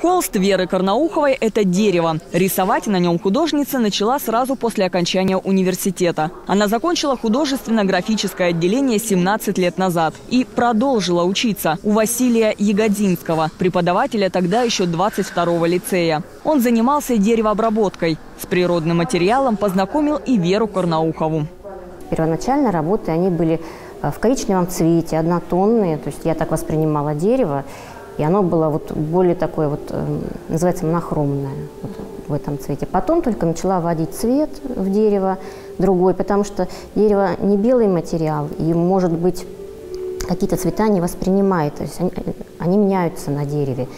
Холст Веры Карнауховой – это дерево. Рисовать на нем художница начала сразу после окончания университета. Она закончила художественно-графическое отделение 17 лет назад и продолжила учиться у Василия Ягодинского, преподавателя тогда еще 22-го лицея. Он занимался деревообработкой. С природным материалом познакомил и Веру Карнаухову. Первоначально работы, они были э, в коричневом цвете, однотонные, то есть я так воспринимала дерево. И оно было вот более такое вот, э, называется монохромное вот в этом цвете. Потом только начала вводить цвет в дерево другой, потому что дерево не белый материал, и может быть какие-то цвета не воспринимает, то есть они, они меняются на дереве.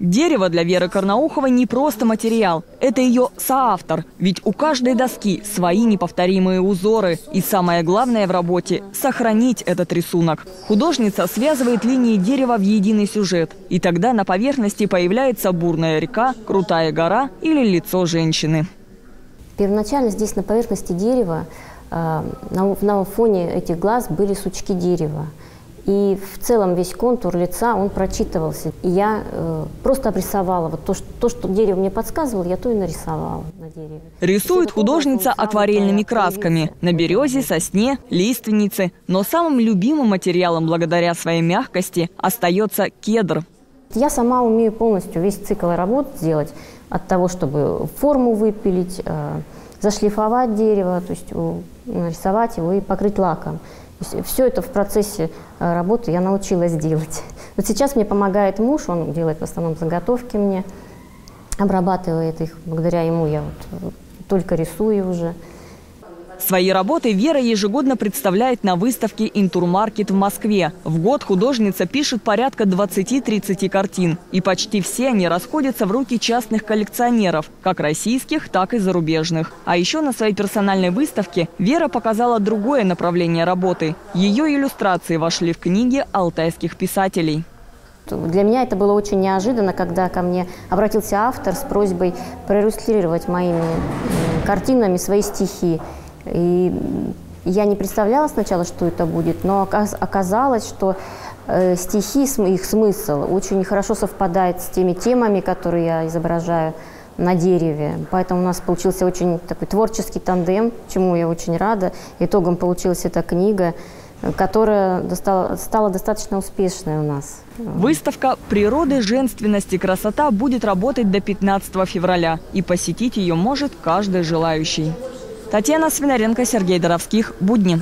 Дерево для Веры Карнауховой не просто материал. Это ее соавтор. Ведь у каждой доски свои неповторимые узоры. И самое главное в работе – сохранить этот рисунок. Художница связывает линии дерева в единый сюжет. И тогда на поверхности появляется бурная река, крутая гора или лицо женщины. Первоначально здесь на поверхности дерева, э, на, на фоне этих глаз были сучки дерева. И в целом весь контур лица, он прочитывался. И я э, просто обрисовала. Вот то что, то, что дерево мне подсказывало, я то и нарисовала на дереве. Рисует художница акварельными красками. На березе, сосне, лиственнице. Но самым любимым материалом благодаря своей мягкости остается кедр. Я сама умею полностью весь цикл работ сделать. От того, чтобы форму выпилить, э, зашлифовать дерево, то есть нарисовать его и покрыть лаком. Все это в процессе э, работы я научилась делать. Вот сейчас мне помогает муж, он делает в основном заготовки мне, обрабатывает их. Благодаря ему я вот э, только рисую уже. Свои работы Вера ежегодно представляет на выставке «Интурмаркет» в Москве. В год художница пишет порядка 20-30 картин. И почти все они расходятся в руки частных коллекционеров, как российских, так и зарубежных. А еще на своей персональной выставке Вера показала другое направление работы. Ее иллюстрации вошли в книги алтайских писателей. Для меня это было очень неожиданно, когда ко мне обратился автор с просьбой проиллюстрировать моими картинами свои стихи. И я не представляла сначала, что это будет, но оказалось, что э, стихи, их смысл очень хорошо совпадает с теми темами, которые я изображаю на дереве. Поэтому у нас получился очень такой творческий тандем, чему я очень рада. Итогом получилась эта книга, которая достала, стала достаточно успешной у нас. Выставка «Природы, женственность и красота» будет работать до 15 февраля, и посетить ее может каждый желающий. Татьяна Свинаренко, Сергей Доровских. Будни.